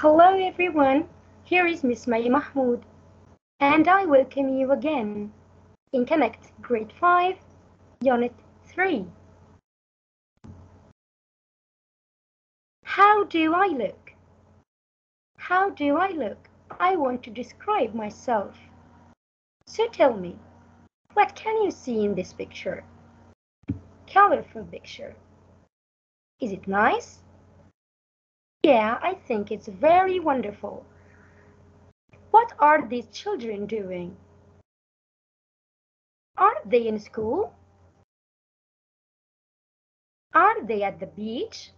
Hello everyone, here is Miss May Mahmoud, and I welcome you again in Connect Grade 5, Unit 3. How do I look? How do I look? I want to describe myself. So tell me, what can you see in this picture? Colorful picture. Is it nice? Yeah, I think it's very wonderful. What are these children doing? Are they in school? Are they at the beach?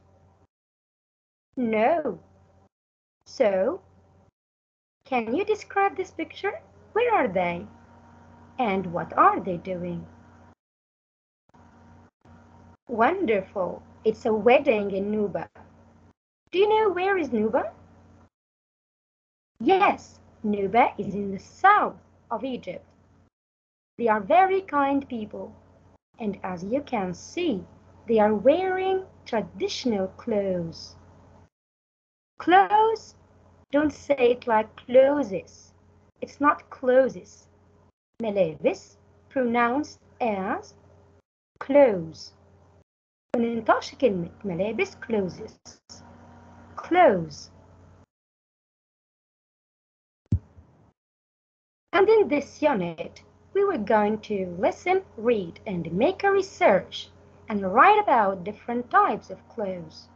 No. So, can you describe this picture? Where are they? And what are they doing? Wonderful. It's a wedding in Nuba. Do you know where is Nuba? Yes, Nuba is in the south of Egypt. They are very kind people, and as you can see, they are wearing traditional clothes. Clothes? Don't say it like clothes. It's not clothes. ملابس pronounced as clothes. ما ننطقش كلمة ملابس clothes. Clothes. And in this unit, we were going to listen, read, and make a research and write about different types of clothes.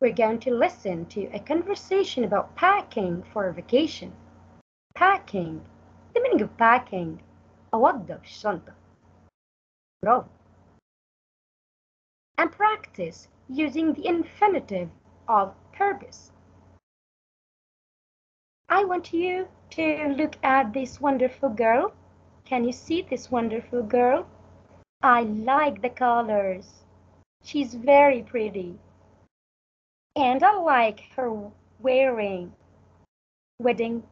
We're going to listen to a conversation about packing for a vacation. Packing. The meaning of packing. أوضب الشنطة. برافو. And practice using the infinitive of purpose. I want you to look at this wonderful girl. Can you see this wonderful girl? I like the colors. She's very pretty. And I like her wearing wedding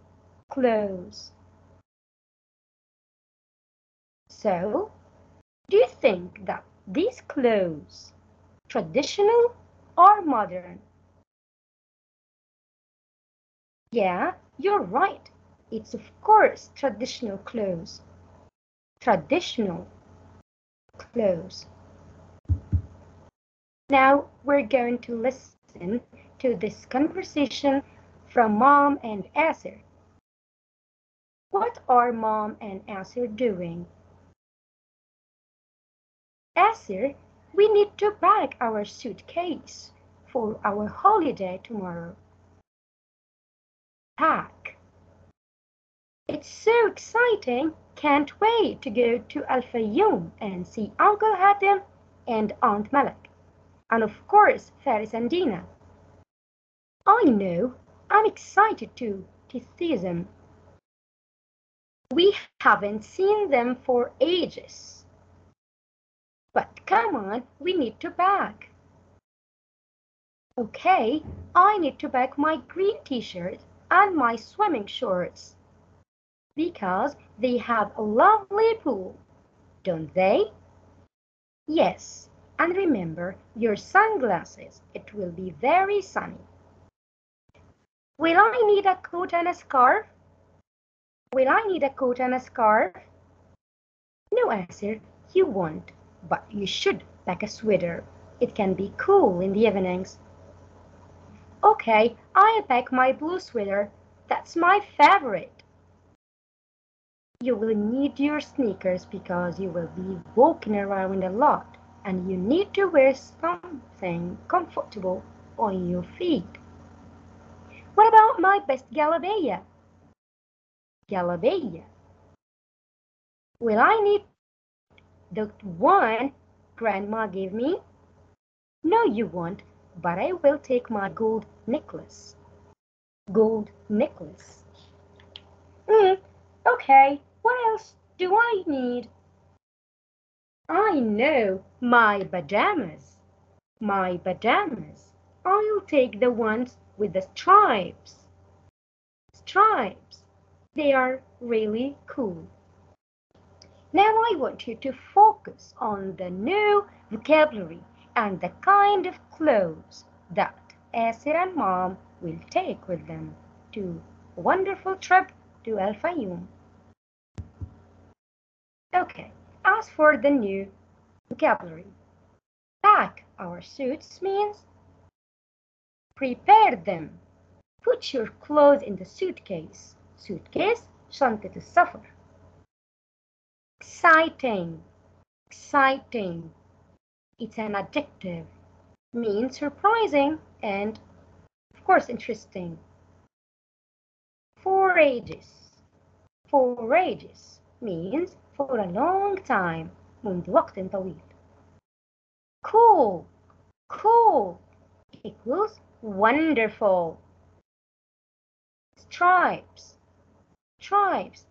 clothes. So, do you think that these clothes traditional or modern? Yeah, you're right. It's of course traditional clothes. Traditional clothes. Now we're going to listen to this conversation from Mom and Asir. What are Mom and Asir doing? Asir, we need to pack our suitcase for our holiday tomorrow. Pack. It's so exciting. Can't wait to go to Al Fayoum and see Uncle Hatem and Aunt Malak. And of course, Faris and Dina. I know. I'm excited too to see them. We haven't seen them for ages. But come on, we need to pack. Okay, I need to pack my green t-shirt and my swimming shorts because they have a lovely pool, don't they? Yes, and remember your sunglasses. It will be very sunny. Will I need a coat and a scarf? Will I need a coat and a scarf? No answer, you won't, but you should pack a sweater. It can be cool in the evenings. Okay, I'll pack my blue sweater. That's my favorite. You will need your sneakers because you will be walking around a lot and you need to wear something comfortable on your feet. What about my best galabeya? Galabeya. Will I need the one grandma gave me? No, you won't, but I will take my gold necklace. Gold necklace. Mm, okay, what else do I need? I know, my pajamas. My pajamas. I'll take the ones with the stripes. Stripes. They are really cool. Now I want you to focus on the new vocabulary and the kind of clothes that Asir and Mom will take with them to a wonderful trip to Al Fayoum. Okay, as for the new vocabulary, pack our suits means prepare them. Put your clothes in the suitcase. Suitcase, شنطة السفر. Exciting, exciting. It's an adjective. Means surprising and, of course, interesting. Forages. Forages means for a long time. منذ وقت طويل. Cool, cool equals wonderful. Stripes, stripes.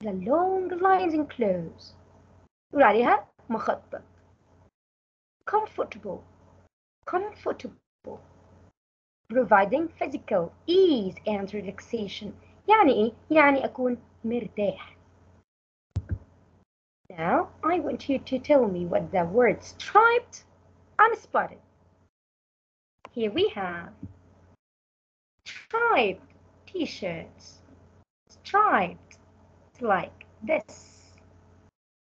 The long lines in clothes. نقول عليها مخطط. Comfortable, comfortable. Providing physical ease and relaxation. يعني إيه؟ يعني أكون مرتاح. Now, I want you to tell me what the word striped and spotted. Here we have striped t-shirts. Striped, like this.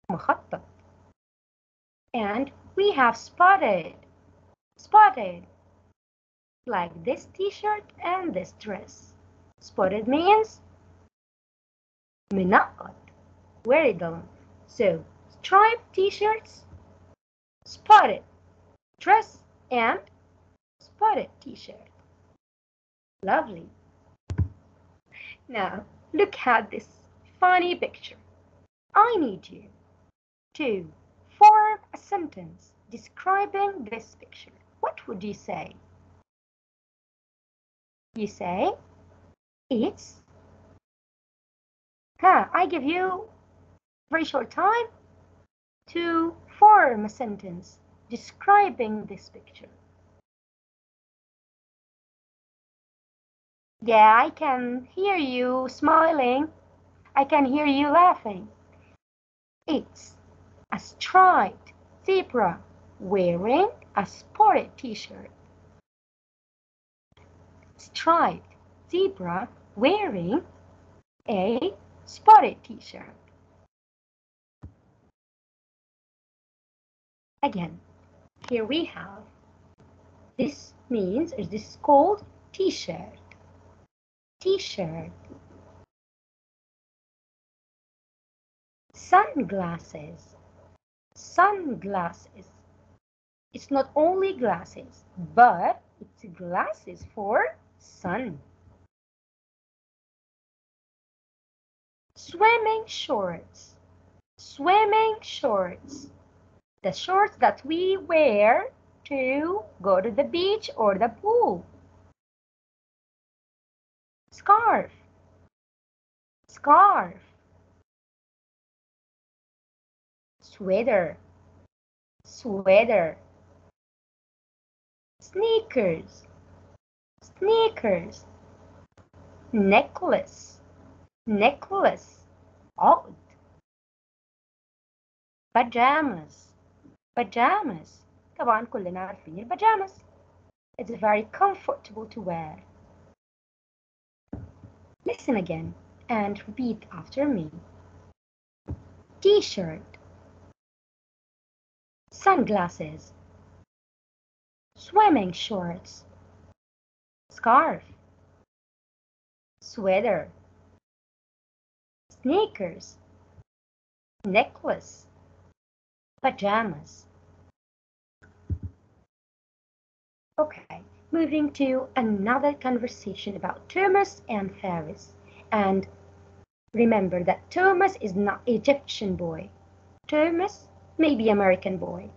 مخطط. And we have spotted. Spotted, like this t-shirt and this dress. Spotted means منقط. Very dull. So, striped t-shirts, spotted dress, and spotted t-shirt. Lovely. Now, look at this funny picture. I need you to form a sentence describing this picture. What would you say? You say, it's, huh, I give you very short time to form a sentence describing this picture. Yeah, I can hear you smiling. I can hear you laughing. It's a striped zebra wearing a spotted t-shirt. Striped zebra wearing a spotted t-shirt. Again, here we have this means is this is called t-shirt. T-shirt. Sunglasses. Sunglasses. It's not only glasses, but it's glasses for sun. Swimming shorts. Swimming shorts. The shorts that we wear to go to the beach or the pool. Scarf. Scarf. Sweater. Sweater. Sneakers. Sneakers. Necklace. Necklace. عقد. Pajamas. Pajamas. طبعا كلنا عارفين البيجامس. It's very comfortable to wear. Listen again and repeat after me. T-shirt. Sunglasses. Swimming shorts. Scarf. Sweater. Sneakers. Necklace. Pajamas. Okay, moving to another conversation about Thomas and Faris. And remember that Thomas is not Egyptian boy. Thomas may be American boy.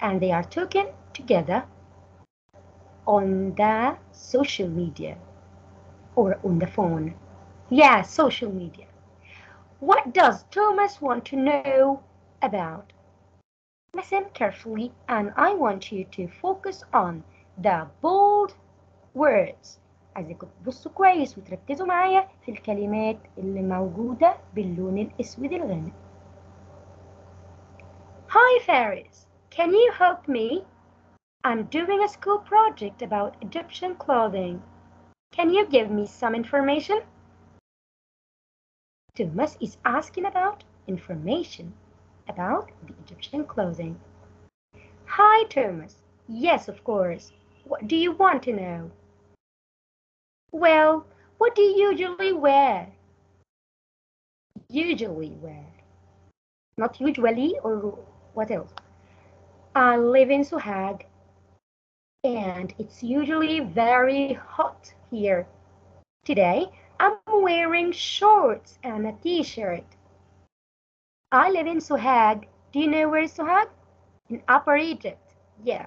And they are talking together on the social media or on the phone. Yeah, social media. What does Thomas want to know about? Listen carefully and I want you to focus on the bold words. عايزكم تبصوا كويس وتركزوا معايا في الكلمات اللي موجودة باللون الأسود الغامق. Faris, can you help me? I'm doing a school project about Egyptian clothing. Can you give me some information? Thomas is asking about information about the Egyptian clothing. Hi, Thomas. Yes, of course. What do you want to know? Well, what do you usually wear? Usually wear. Not usually or what else? I live in Suhag and it's usually very hot here. Today, I'm wearing shorts and a t-shirt. I live in Suhag. Do you know where is Suhag? In Upper Egypt. Yeah.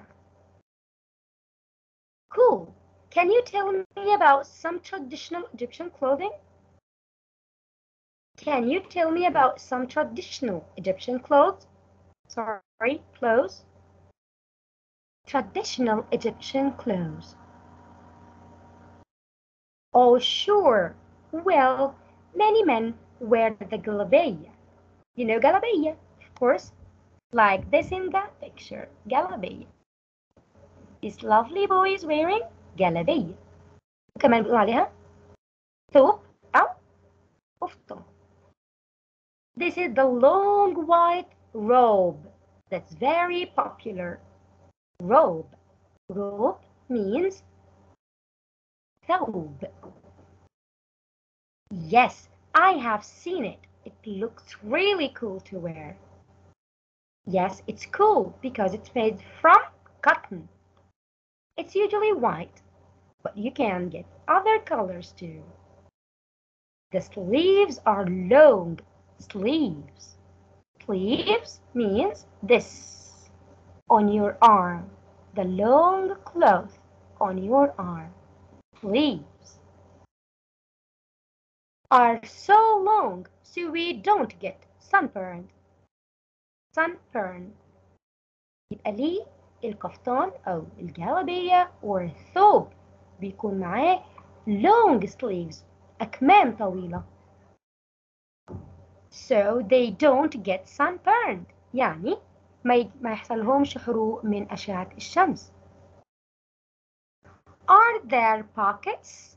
Cool. Can you tell me about some traditional Egyptian clothing? Can you tell me about some traditional Egyptian clothes? Sorry, clothes? Traditional Egyptian clothes. Oh, sure. Well, many men wear the galabeya. You know galabeya, of course, like this in the picture, galabeya. This lovely boy is wearing جلابية وكمان بيقولوا عليها ثوب أو قفطان This is the long white robe. That's very popular. Robe. Robe means robe. Yes, I have seen it. It looks really cool to wear. Yes, it's cool because it's made from cotton. It's usually white, but you can get other colors too. The sleeves are long sleeves. Sleeves means this on your arm, the long cloth on your arm. Sleeves are so long so we don't get sunburned. Sunburn يبقى ليه الكفتان أو الجلابية or الثوب بيكون معاه long sleeves أكمام طويلة so they don't get sunburned يعني ما ما يحصلهمش حروق من أشعة الشمس Are there pockets?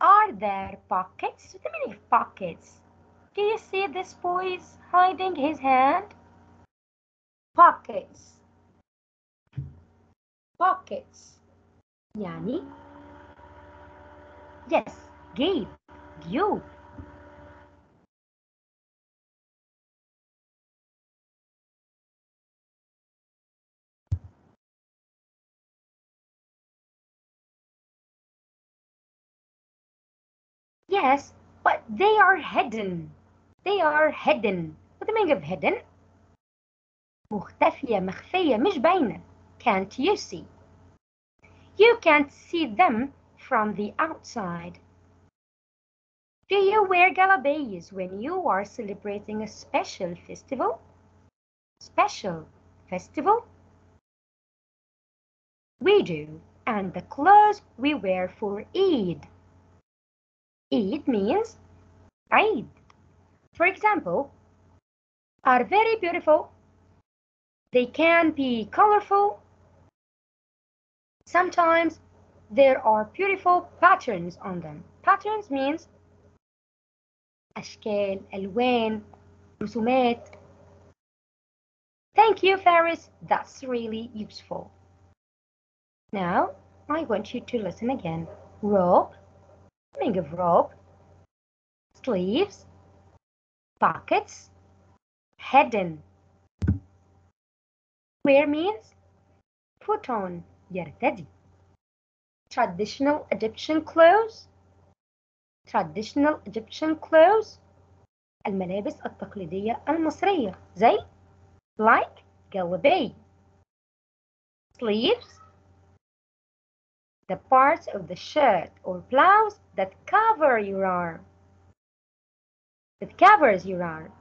Are there pockets? What do you mean pockets? Do you see this boy is hiding his hand? Pockets. Pockets. يعني yes جيب جيوب Yes, but they are hidden. They are hidden. What do you mean of hidden? مختفية مخفية مش باينة. Can't you see? You can't see them from the outside. Do you wear galabayas when you are celebrating a special festival? Special festival? We do, and the clothes we wear for Eid. it means Eid. For example, are very beautiful. They can be colorful. Sometimes there are beautiful patterns on them. Patterns means أشكال, ألوان, رسومات. Thank you, Faris. That's really useful. Now, I want you to listen again. Rob meaning of robe, sleeves, pockets, hidden. Wear means put on, يرتدي. Traditional Egyptian clothes, traditional Egyptian clothes, الملابس التقليدية المصرية زي like جلابية. Sleeves, the parts of the shirt or blouse that cover your arm. That covers your arm.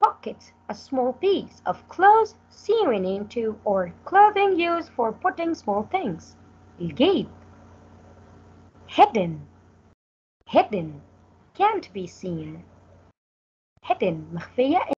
Pocket, a small piece of clothes sewn into or clothing used for putting small things. الجيب. Hidden. Hidden. Can't be seen. Hidden مخفية